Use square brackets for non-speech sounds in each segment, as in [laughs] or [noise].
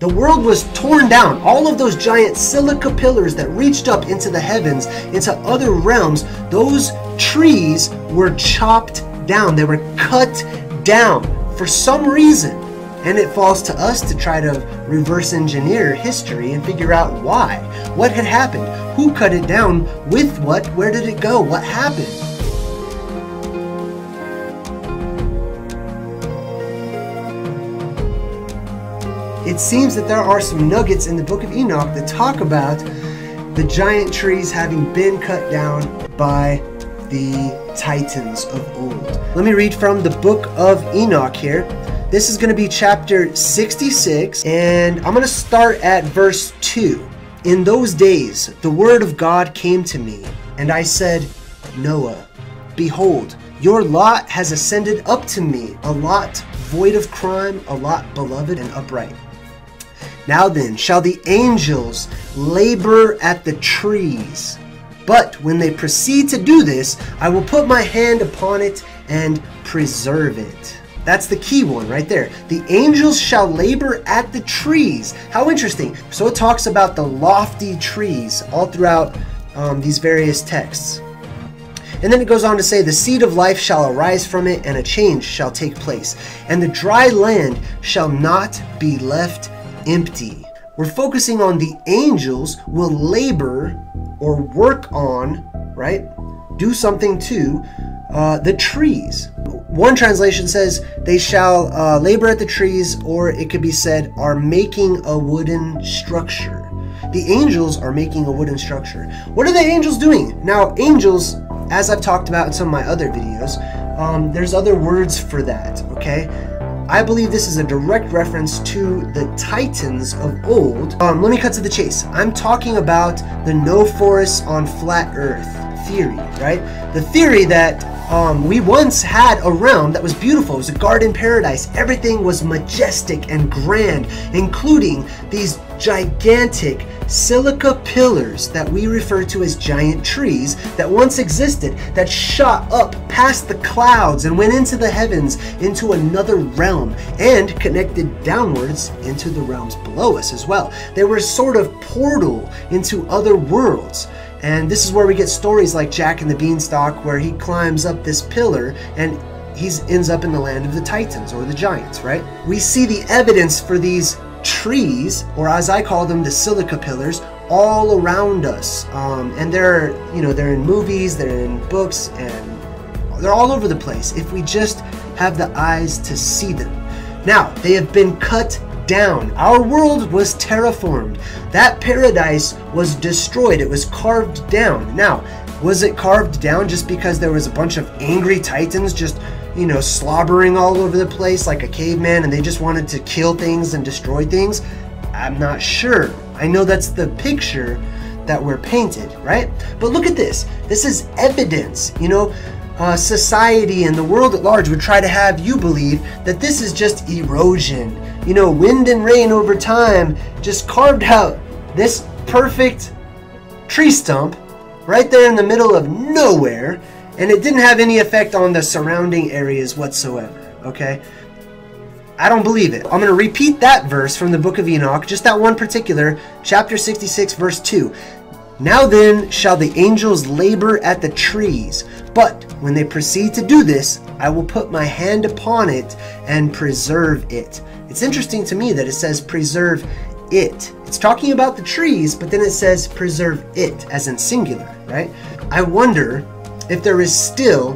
The world was torn down. All of those giant silica pillars that reached up into the heavens, into other realms, those trees were chopped down. They were cut down for some reason. And it falls to us to try to reverse engineer history and figure out why. What had happened? Who cut it down? With what? Where did it go? What happened? It seems that there are some nuggets in the book of Enoch that talk about the giant trees having been cut down by the titans of old. Let me read from the book of Enoch here. This is going to be chapter 66, and I'm going to start at verse 2. In those days, the word of God came to me, and I said, Noah, behold, your lot has ascended up to me, a lot void of crime, a lot beloved and upright. Now then, shall the angels labor at the trees? But when they proceed to do this, I will put my hand upon it and preserve it. That's the key one right there. The angels shall labor at the trees. How interesting. So it talks about the lofty trees all throughout um, these various texts. And then it goes on to say, The seed of life shall arise from it, and a change shall take place. And the dry land shall not be left empty. We're focusing on the angels will labor or work on, right? Do something to uh, the trees. One translation says they shall uh, labor at the trees, or it could be said, are making a wooden structure. The angels are making a wooden structure. What are the angels doing? Now, angels, as I've talked about in some of my other videos, um, there's other words for that, okay? I believe this is a direct reference to the Titans of old. Um, let me cut to the chase. I'm talking about the no forests on flat earth theory, right? The theory that um, we once had a realm that was beautiful. It was a garden paradise. Everything was majestic and grand, including these gigantic silica pillars that we refer to as giant trees that once existed, that shot up past the clouds and went into the heavens into another realm and connected downwards into the realms below us as well. They were sort of portal into other worlds. And this is where we get stories like Jack and the Beanstalk, where he climbs up this pillar and he ends up in the land of the Titans or the Giants, right? We see the evidence for these trees, or as I call them, the silica pillars, all around us. Um, and they're, you know, they're in movies, they're in books, and they're all over the place if we just have the eyes to see them. Now, they have been cut down. Our world was terraformed. That paradise was destroyed. It was carved down. Now, was it carved down just because there was a bunch of angry titans just, you know, slobbering all over the place like a caveman and they just wanted to kill things and destroy things? I'm not sure. I know that's the picture that we're painted, right? But look at this. This is evidence. You know, uh, society and the world at large would try to have you believe that this is just erosion. You know, wind and rain over time just carved out this perfect tree stump right there in the middle of nowhere, and it didn't have any effect on the surrounding areas whatsoever. Okay? I don't believe it. I'm going to repeat that verse from the book of Enoch, just that one particular, chapter 66, verse 2. Now then shall the angels labor at the trees, but when they proceed to do this, I will put my hand upon it and preserve it. It's interesting to me that it says preserve it. It's talking about the trees, but then it says preserve it, as in singular, right? I wonder if there is still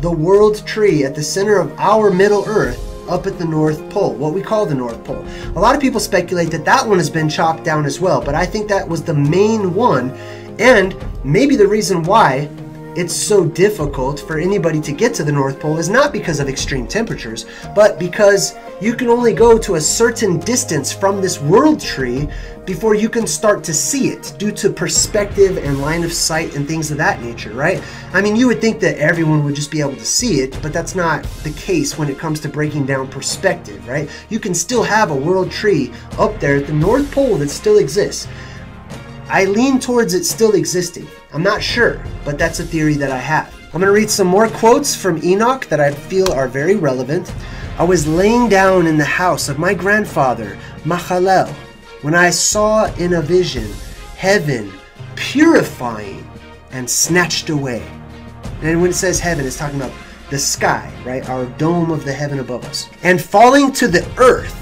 the world tree at the center of our Middle Earth up at the North Pole, what we call the North Pole. A lot of people speculate that that one has been chopped down as well, but I think that was the main one, and maybe the reason why it's so difficult for anybody to get to the North Pole is not because of extreme temperatures, but because you can only go to a certain distance from this world tree before you can start to see it due to perspective and line of sight and things of that nature, right? I mean, you would think that everyone would just be able to see it, but that's not the case when it comes to breaking down perspective, right? You can still have a world tree up there at the North Pole that still exists. I lean towards it still existing. I'm not sure, but that's a theory that I have. I'm going to read some more quotes from Enoch that I feel are very relevant. I was laying down in the house of my grandfather Malalel, when I saw in a vision heaven purifying and snatched away. And when it says heaven, it's talking about the sky, right? Our dome of the heaven above us. And falling to the earth.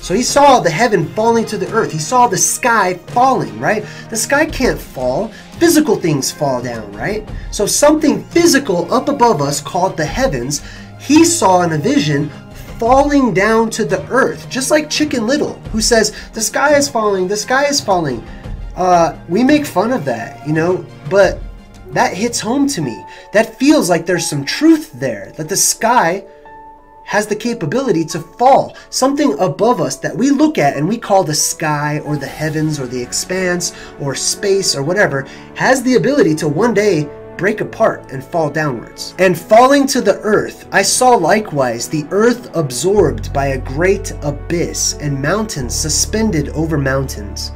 So he saw the heaven falling to the earth. He saw the sky falling, right? The sky can't fall. Physical things fall down, right? So something physical up above us called the heavens, he saw in a vision falling down to the earth, just like Chicken Little, who says, The sky is falling, the sky is falling. Uh, we make fun of that, you know, but that hits home to me. That feels like there's some truth there, that the sky has the capability to fall. Something above us that we look at and we call the sky or the heavens or the expanse or space or whatever has the ability to one day break apart and fall downwards. And falling to the earth, I saw likewise the earth absorbed by a great abyss, and mountains suspended over mountains.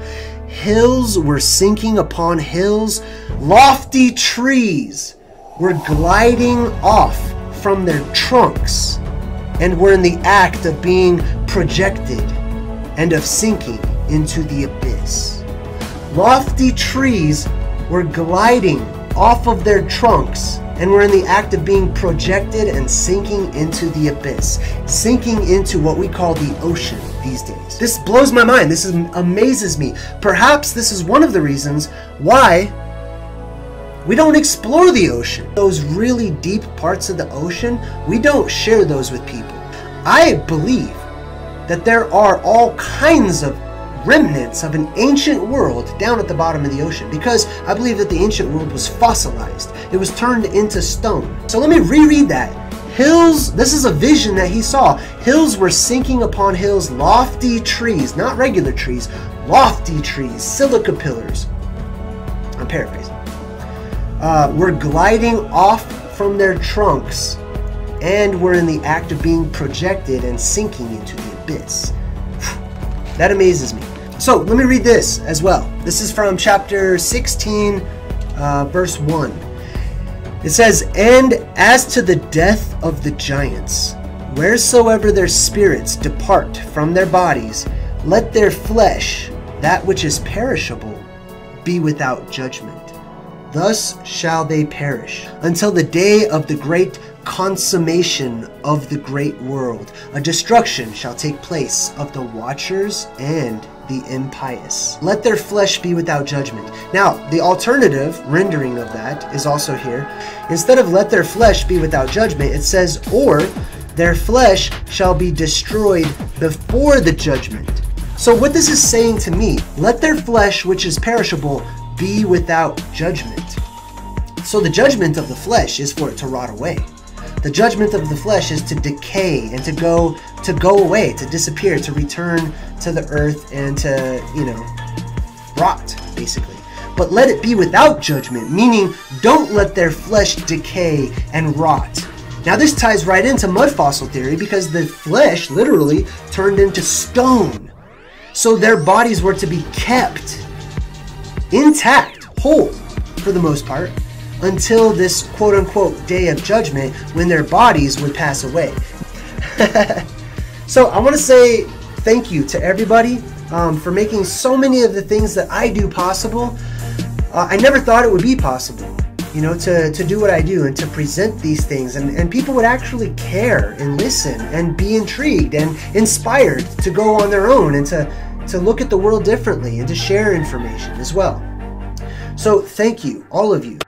Hills were sinking upon hills, lofty trees were gliding off from their trunks and were in the act of being projected and of sinking into the abyss. Lofty trees were gliding off of their trunks and were in the act of being projected and sinking into the abyss, sinking into what we call the ocean these days. This blows my mind. This is, amazes me. Perhaps this is one of the reasons why we don't explore the ocean. Those really deep parts of the ocean, we don't share those with people. I believe that there are all kinds of remnants of an ancient world down at the bottom of the ocean because I believe that the ancient world was fossilized. It was turned into stone. So let me reread that. Hills, this is a vision that he saw. Hills were sinking upon hills, lofty trees, not regular trees, lofty trees, silica pillars. I'm paraphrasing. Uh, were gliding off from their trunks and were in the act of being projected and sinking into the abyss. [sighs] That amazes me. So let me read this as well. This is from chapter 16, uh, verse 1. It says, And as to the death of the giants, wheresoever their spirits depart from their bodies, let their flesh, that which is perishable, be without judgment. Thus shall they perish until the day of the great consummation of the great world. A destruction shall take place of the watchers and the impious. Let their flesh be without judgment. Now, the alternative rendering of that is also here. Instead of let their flesh be without judgment, it says, or their flesh shall be destroyed before the judgment. So, what this is saying to me, let their flesh, which is perishable, be without judgment. So, the judgment of the flesh is for it to rot away. The judgment of the flesh is to decay and to go to go away, to disappear, to return to the earth and to, you know, rot, basically. But let it be without judgment, meaning don't let their flesh decay and rot. Now this ties right into mud fossil theory because the flesh literally turned into stone. So their bodies were to be kept intact, whole, for the most part, until this quote unquote day of judgment when their bodies would pass away. [laughs] so I want to say thank you to everybody um, for making so many of the things that I do possible. Uh, I never thought it would be possible, you know, to, to do what I do and to present these things. And, and people would actually care and listen and be intrigued and inspired to go on their own and to, to look at the world differently and to share information as well. So thank you, all of you.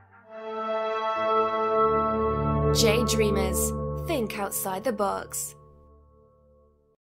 J Dreamers, think outside the box.